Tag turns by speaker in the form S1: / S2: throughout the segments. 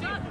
S1: Sit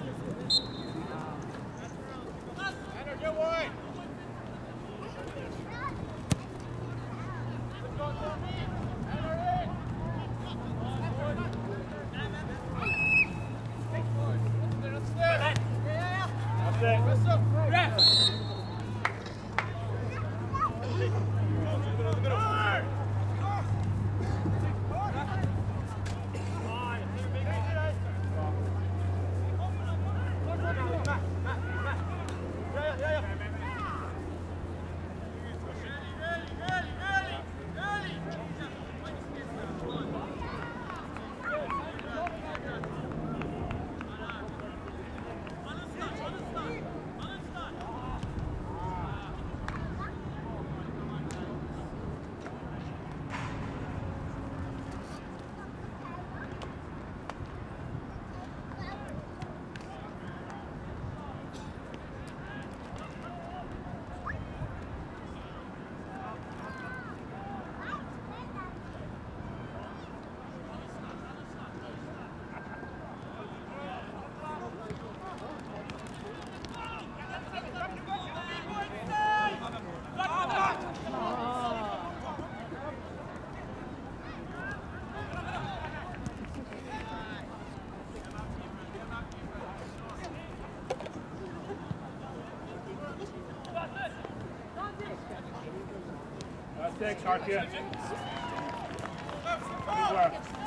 S1: man.
S2: That's
S1: That's it, Sharkia. Good.